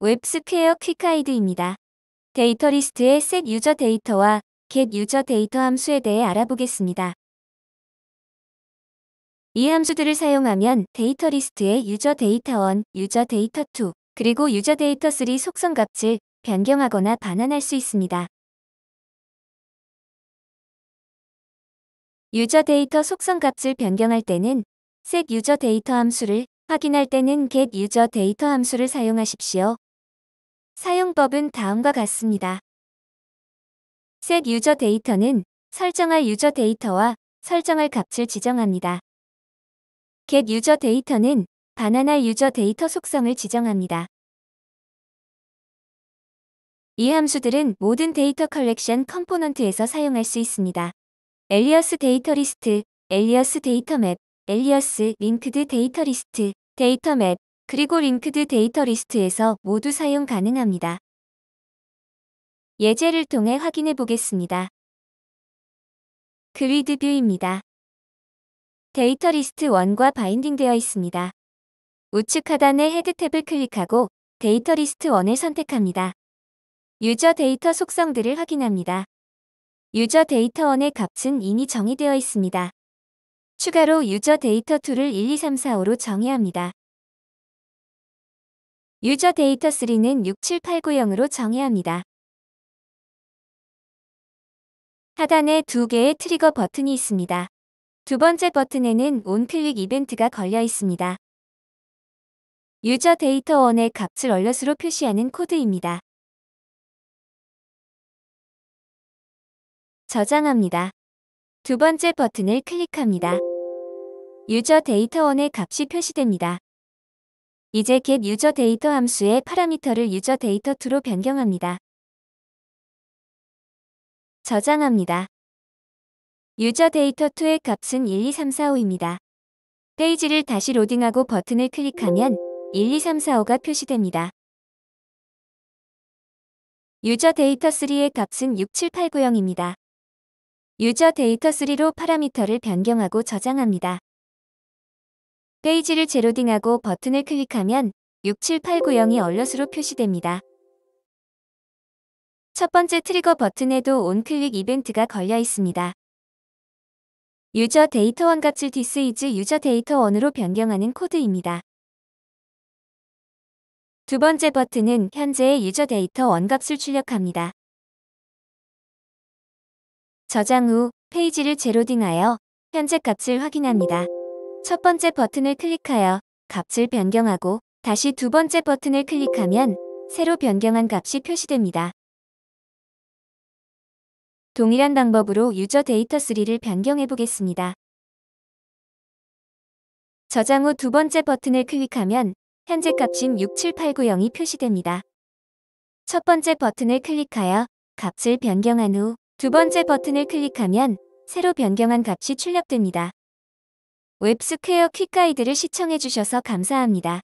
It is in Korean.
웹스퀘어 quick guide입니다. 데이터 리스트의 set user data와 get user data 함수에 대해 알아보겠습니다. 이 함수들을 사용하면 데이터 리스트의 user data 1, user data 2, 그리고 user data 3 속성 값을 변경하거나 반환할 수 있습니다. user data 속성 값을 변경할 때는 setUserData 함수를 확인할 때는 getUserData 함수를 사용하십시오. 사용법은 다음과 같습니다. setUserData는 설정할 user data와 설정할 값을 지정합니다. getUserData는 반환할 user data 속성을 지정합니다. 이 함수들은 모든 data collection component에서 사용할 수 있습니다. alias data list, alias data map, alias linked data list, data map, 그리고 linked data list에서 모두 사용 가능합니다. 예제를 통해 확인해 보겠습니다. grid view입니다. data list 1과 binding되어 있습니다. 우측 하단의 head tab을 클릭하고 data list 1을 선택합니다. user data 속성들을 확인합니다. user data 1의 값은 이미 정의되어 있습니다. 추가로 user data 2를 1, 2, 3, 4, 5로 정의합니다. user data 3는 67890으로 정의합니다. 하단에 두 개의 trigger 버튼이 있습니다. 두 번째 버튼에는 onclick 이벤트가 걸려 있습니다. user data 1의 값을 alert으로 표시하는 코드입니다. 저장합니다. 두 번째 버튼을 클릭합니다. user data 1의 값이 표시됩니다. 이제 getUserData 함수의 파라미터를 user data 2로 변경합니다. 저장합니다. user data 2의 값은 1, 2, 3, 4, 5입니다. 페이지를 다시 로딩하고 버튼을 클릭하면 1, 2, 3, 4, 5가 표시됩니다. user data 3의 값은 67890입니다. user data 3로 파라미터를 변경하고 저장합니다. 페이지를 재로딩하고 버튼을 클릭하면 67890이 alert으로 표시됩니다. 첫 번째 trigger 버튼에도 onclick 이벤트가 걸려 있습니다. user data 1 값을 this is user data 1으로 변경하는 코드입니다. 두 번째 버튼은 현재의 user data 1 값을 출력합니다. 저장 후 페이지를 재로딩하여 현재 값을 확인합니다. 첫 번째 버튼을 클릭하여 값을 변경하고 다시 두 번째 버튼을 클릭하면 새로 변경한 값이 표시됩니다. 동일한 방법으로 user data 3를 변경해 보겠습니다. 저장 후 두 번째 버튼을 클릭하면 현재 값인 67890이 표시됩니다. 첫 번째 버튼을 클릭하여 값을 변경한 후 두 번째 버튼을 클릭하면 새로 변경한 값이 출력됩니다. 웹스퀘어 Quick Guide를 시청해주셔서 감사합니다.